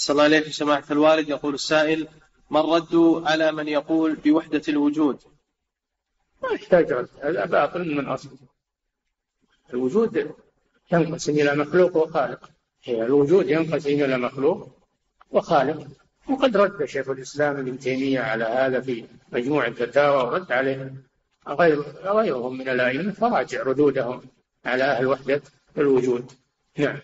صلى الله عليه سماحة الوالد يقول السائل ما الرد على من يقول بوحدة الوجود؟ ما يحتاج رد هذا باطل من أصله الوجود ينقسم إلى مخلوق وخالق. الوجود ينقسم إلى مخلوق وخالق. وقد رد شيخ الإسلام ابن تيمية على هذا في مجموع الفتاوى ورد عليه. غير غيرهم من الأئمة فراجع ردودهم على أهل وحدة الوجود. نعم.